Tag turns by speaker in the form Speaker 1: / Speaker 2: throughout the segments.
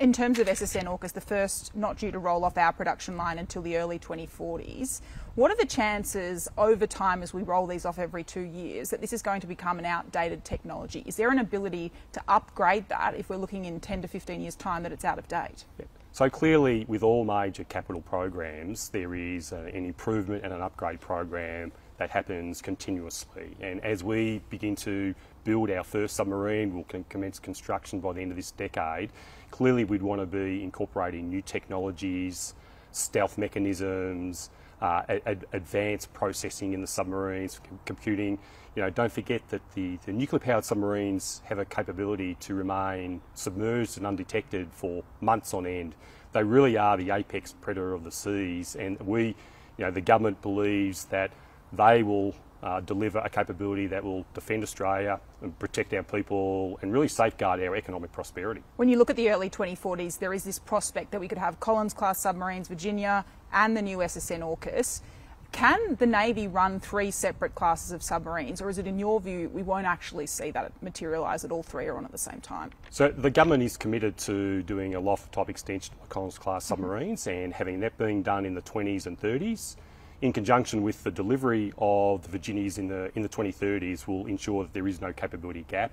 Speaker 1: in terms of SSN AUKUS, the first not due to roll off our production line until the early 2040s, what are the chances over time as we roll these off every two years that this is going to become an outdated technology? Is there an ability to upgrade that if we're looking in 10 to 15 years' time that it's out of date?
Speaker 2: So clearly, with all major capital programs, there is an improvement and an upgrade program that happens continuously. And as we begin to build our first submarine, we'll commence construction by the end of this decade. Clearly, we'd want to be incorporating new technologies, stealth mechanisms, uh, ad- advanced processing in the submarines, com- computing. You know, don't forget that the, the nuclear-powered submarines have a capability to remain submerged and undetected for months on end. They really are the apex predator of the seas, and we, you know, the government believes that they will uh, deliver a capability that will defend Australia and protect our people and really safeguard our economic prosperity.
Speaker 1: When you look at the early 2040s, there is this prospect that we could have Collins class submarines, Virginia, and the new SSN AUKUS. Can the Navy run three separate classes of submarines, or is it in your view we won't actually see that materialise that all three are on at the same time?
Speaker 2: So the government is committed to doing a LOF type extension of Collins class submarines mm-hmm. and having that being done in the 20s and 30s in conjunction with the delivery of the Virginias in the, in the 2030s, will ensure that there is no capability gap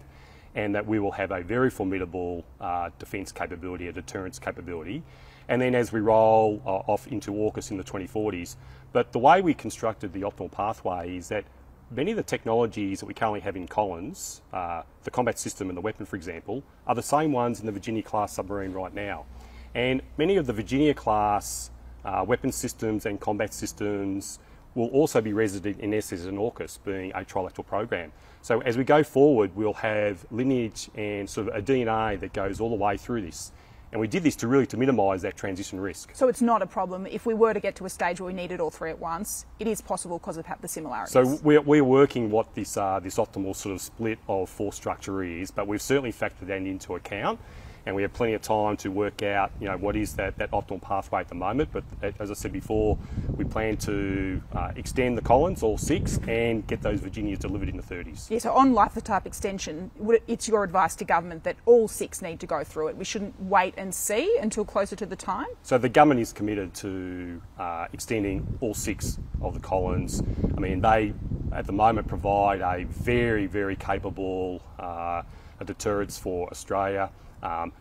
Speaker 2: and that we will have a very formidable uh, defence capability, a deterrence capability. And then as we roll uh, off into AUKUS in the 2040s, but the way we constructed the optimal pathway is that many of the technologies that we currently have in Collins, uh, the combat system and the weapon, for example, are the same ones in the Virginia class submarine right now. And many of the Virginia class uh, weapon systems and combat systems will also be resident in SSN AUKUS, being a trilateral program. So as we go forward, we'll have lineage and sort of a DNA that goes all the way through this. And we did this to really to minimise that transition risk.
Speaker 1: So it's not a problem if we were to get to a stage where we needed all three at once. It is possible because of the similarities.
Speaker 2: So we're, we're working what this uh, this optimal sort of split of force structure is, but we've certainly factored that into account and we have plenty of time to work out, you know, what is that, that optimal pathway at the moment. But as I said before, we plan to uh, extend the Collins, all six, and get those Virginias delivered in the 30s.
Speaker 1: Yeah, so on life of type extension, it's your advice to government that all six need to go through it. We shouldn't wait and see until closer to the time?
Speaker 2: So the government is committed to uh, extending all six of the Collins. I mean, they at the moment provide a very, very capable uh, deterrence for Australia. Um,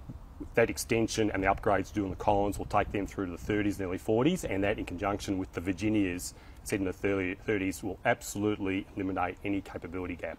Speaker 2: that extension and the upgrades doing the Collins will take them through to the 30s and early 40s, and that in conjunction with the Virginias set in the 30, 30s will absolutely eliminate any capability gap.